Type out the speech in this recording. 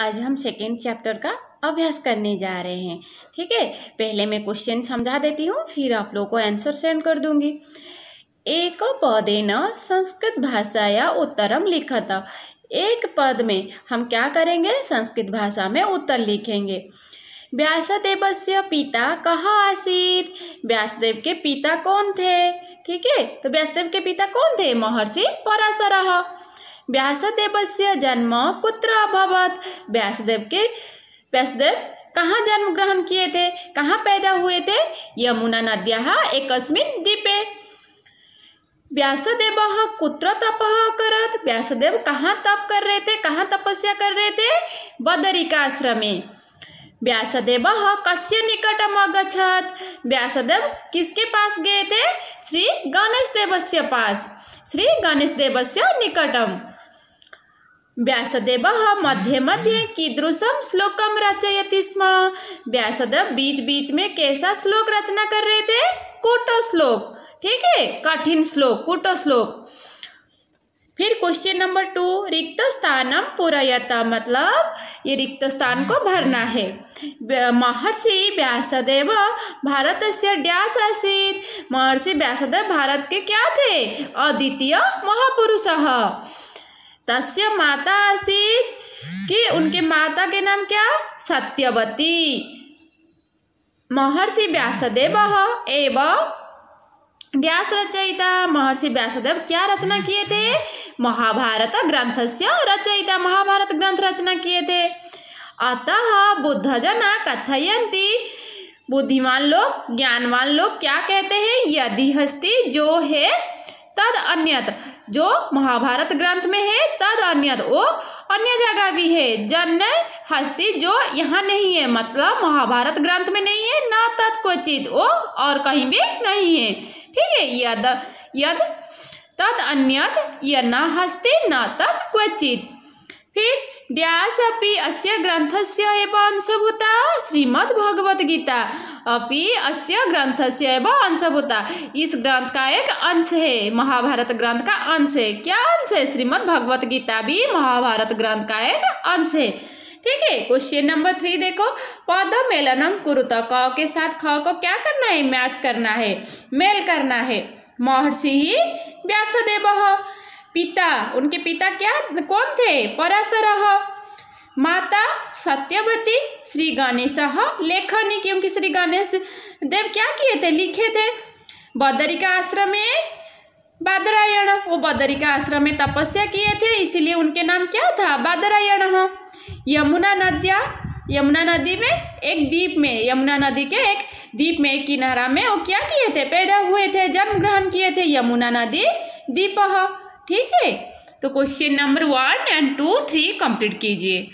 आज हम second chapter का अभ्यास करने जा रहे हैं। ठीक है? पहले मैं क्वेश्चन समझा देती हूँ, फिर आप लोगों को आंसर सेंड कर दूँगी। एक पदे न संस्कृत भाषाया उत्तरम लिखत। एक पद में हम क्या करेंगे? संस्कृत भाषा में उत्तर लिखेंगे। व्यासदेव से पिता कहाँ आसीत? व्यासदेव के पिता कौन थे? ठीक है? तो व्यासदेव के पिता कौन थे? महर्षि पराशर। व्यासदेव से जन्म कुत्र अभवत? व्यासदेव के व्यासदेव कहाँ जन्म ग्रहण किए थे? कहाँ पैदा हुए थे? यमुना नद्या एक द्वीपे। व्यासदेव कुत्र तप करत? व्यासदेव कहाँ तप कर रहे थे? कहाँ तपस्या कर रहे थे? बदरिकाश्रमे। व्यासदेव कस्य निकटम अगछत व्यासदेव किसके पास गए थे? श्री गणेश देवस्य पास। श्री गणेश देवस्य निकटम। व्यासदेव मध्य मध्य कीदृशम श्लोकम रचयति स्म। व्यासदेव बीच बीच में कैसा श्लोक रचना कर रहे थे? कुटो श्लोक। ठीक है? कठिन श्लोक, कुटो श्लोक। फिर क्वेश्चन नंबर टू रिक्त स्थानम पूरयता। मतलब ये रिक्त स्थान को भरना है। महर्षि व्यासदेव भारत से ड्यास आसित। महर्षि व्यासदेव भारत के क्या थे? अद्वितीय महापुरुष। तस्य माता आसित, कि उनके माता के नाम क्या? सत्यवती। महर्षि व्यासदेव एवं व्यास रचयिता। महर्षि व्यासदेव क्या रचना किए थे? महाभारत ग्रंथ से रचयिता। महाभारत ग्रंथ रचना किए थे। अतः बुद्ध जना कथयंती बुद्धिमान लोग, ज्ञानवान लोग क्या कहते हैं? यदि हस्ती जो है तद अन्यत। जो महाभारत ग्रंथ में है, तद अन्यत। वो अन्य जगह भी है। जन हस्ती जो यहाँ नहीं है। मतलब महाभारत ग्रंथ में नहीं है, न तत् क्वचित वो और कहीं भी नहीं है। ठीक है? यद यद, तद अन्यत। य न हस्ते, न तत् क्वचित फिर व्यास अपि अस्य ग्रंथस्य एव अंशभूता। श्रीमद् गीता अपि अस्य ग्रंथस्य एव अंशभूता। इस ग्रंथ का एक अंश है, महाभारत ग्रंथ का अंश है। क्या अंश है? श्रीमद् भगवत गीता भी महाभारत ग्रंथ का एक अंश है। ठीक है क्वेश्चन नंबर थ्री देखो। पद मेलनम कुरुत, क के साथ ख को क्या करना है? मैच करना है। मेल करना है। महर्षि ही व्यासदेव। पिता, उनके पिता क्या, कौन थे? पराशर सत्यवती श्री गणेश लेखनी क्योंकि श्री गणेश देव, क्या किए थे? लिखे थे। बदरिका आश्रम में बादरायण। वो बदरिका आश्रम में तपस्या किए थे, इसीलिए उनके नाम क्या था? बादरायण यमुना नदिया, यमुना नदी में एक द्वीप में, यमुना नदी के एक द्वीप में, एक किनारा में वो क्या किए थे? पैदा हुए थे, जन्म ग्रहण किए थे, यमुना नदी दीप ठीक है? तो question number one and two three complete कीजिए।